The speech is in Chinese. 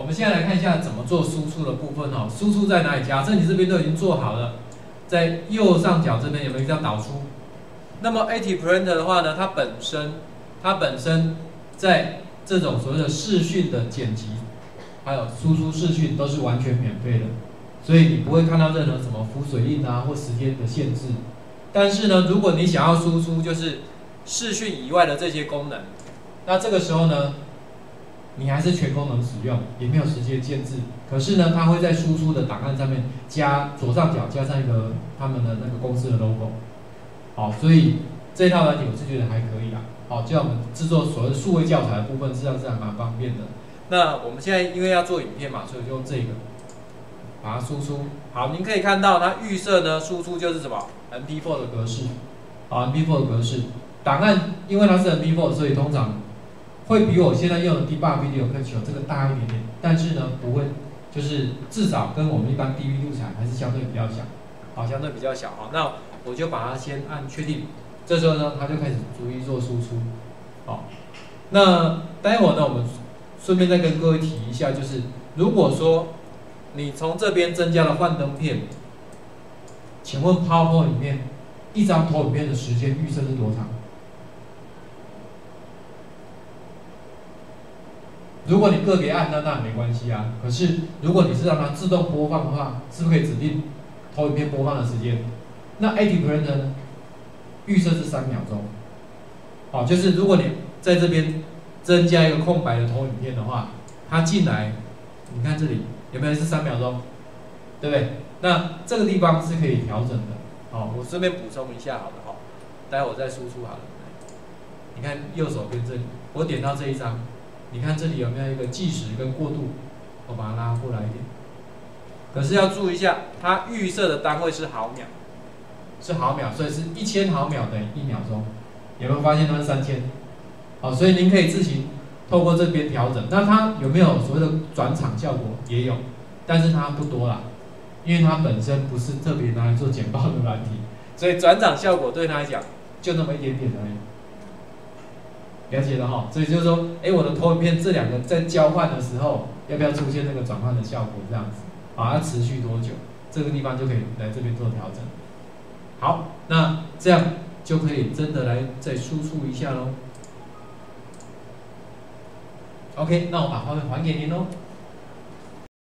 我们现在来看一下怎么做输出的部分哦。输出在哪里？假设你这边都已经做好了，在右上角这边有没有一个叫导出？那么 AT Print 的话呢，它本身它本身在这种所谓的视讯的剪辑，还有输出视讯都是完全免费的，所以你不会看到任何什么浮水印啊或时间的限制。但是呢，如果你想要输出就是视讯以外的这些功能，那这个时候呢，你还是全功能使用，也没有时间限制。可是呢，它会在输出的档案上面加左上角加上一个他们的那个公司的 logo。好，所以这套软体我是觉得还可以啊。好，就像我们制作所谓数位教材的部分，实际上是还蛮方便的。那我们现在因为要做影片嘛，所以就用这个把它输出。好，您可以看到它预设呢，输出就是什么 MP4 的格式。好，MP4 的格式档案，因为它是 MP4，所以通常会比我现在用的 Debug Video 克球这个大一点点，但是呢，不会，就是至少跟我们一般 DV 录起来还是相对比较小。好，相对比较小。好，那我就把它先按确定，这时候呢，它就开始逐一做输出。好，那待会呢，我们顺便再跟各位提一下，就是如果说你从这边增加了幻灯片，请问 PowerPoint 里面一张投影片的时间预设是多长？如果你个别按，那那没关系啊。可是如果你是让它自动播放的话，是不是可以指定投影片播放的时间？那 AD Printer 呢？预设是三秒钟。好，就是如果你在这边增加一个空白的投影片的话，它进来，你看这里有没有是三秒钟？对不对？那这个地方是可以调整的。好，我顺便补充一下，好的哈，待会我再输出好了。你看右手边这里，我点到这一张，你看这里有没有一个计时跟过渡？我把它拉过来一点。可是要注意一下，它预设的单位是毫秒。是毫秒，所以是一千毫秒等于一秒钟，有没有发现它是三千？好，所以您可以自行透过这边调整。那它有没有所谓的转场效果？也有，但是它不多啦，因为它本身不是特别拿来做简报的软体，所以转场效果对它来讲就那么一点点而已。了解了哈，所以就是说，哎，我的投影片这两个在交换的时候，要不要出现那个转换的效果？这样子，啊，要持续多久？这个地方就可以来这边做调整。好，那这样就可以真的来再输出一下喽。OK，那我把画面还给您喽。